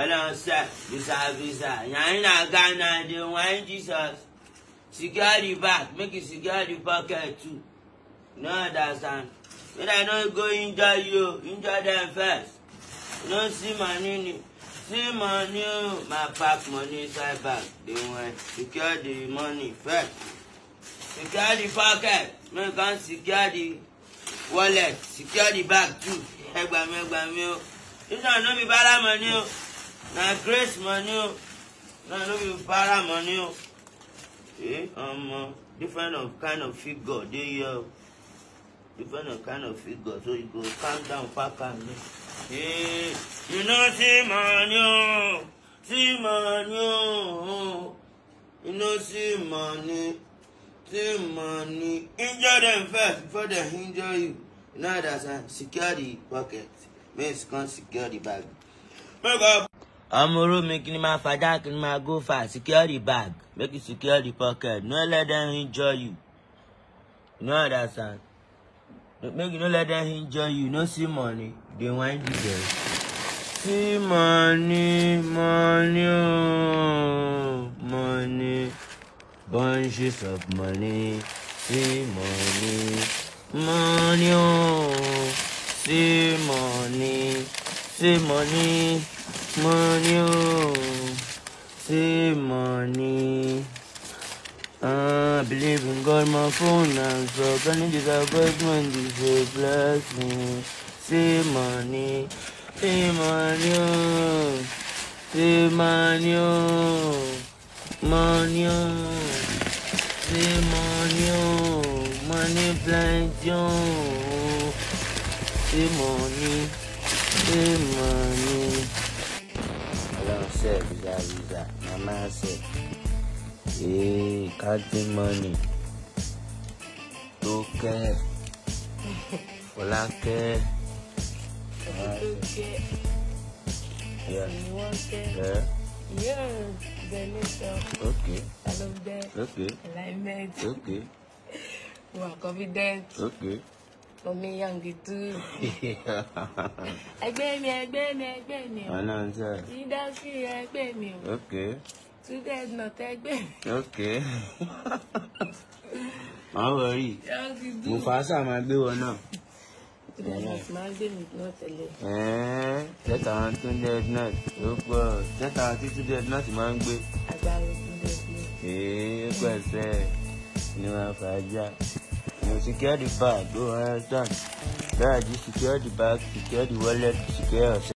ọlọ́sẹ̀ visa-visa yàrá ghana dey wine jesus secure the back make you secure the pocket too no understand make i no go injure you injure them first no see money ni see money o ma pack money inside bag dey wine secure the money first secure the pocket make you come secure the wallet secure the bag too ẹgbàmí ẹgbàmí o this one no be bala money o na grace money o na no be para money o eh um, um, different of kind of figure dey here o different of kind of figure so you go calm down pack am there eh you no see money o see money o you no see money see money injure dem first before dem injure you you know that secure the pocket make you come secure the bag make up ọmọ oró mi kí ni máa fàdá kí ni máa go far security bag make you secure the pocket no let them injure you no understand make no let them injure you no see money dey wind you down. see money money ooo oh, money bunches of money see money money ooo oh. see money see money. Money, say money. I believe in God, my phone and so can it is when you say bless me. Say money, say money, say money, money, say money, money plenty, oh. say money. I myself. got eh, the money. Tókẹ́, Fọlákẹ́. Tókẹ́. Yeah. Yeah. Yeah, Okay. I love that. Okay. Alignment. Okay. we confident. Okay. omi yangi tú. ẹgbẹ́ mi ẹgbẹ́ mi ẹgbẹ́ mi. ọ̀nà ń sẹ́. industry ẹgbẹ́ mi o. ok. student not ẹgbẹ́ mi. ok. wọ́n wọ rí mufasa máa gbé wọn náà. máa gbé mi náà tẹ̀lé. jẹ́ta àwọn tó ń dead nut ó pọ̀ jẹ́ta àwọn tí tún dead nut máa ń gbé. àgbà ló tún dead nut. èé ó pẹ̀ sẹ́ẹ̀ ni wọ́n fà á já. Secure the bag, Go oh, ahead, done. Dad, you secure the bag, secure the wallet, secure yourself.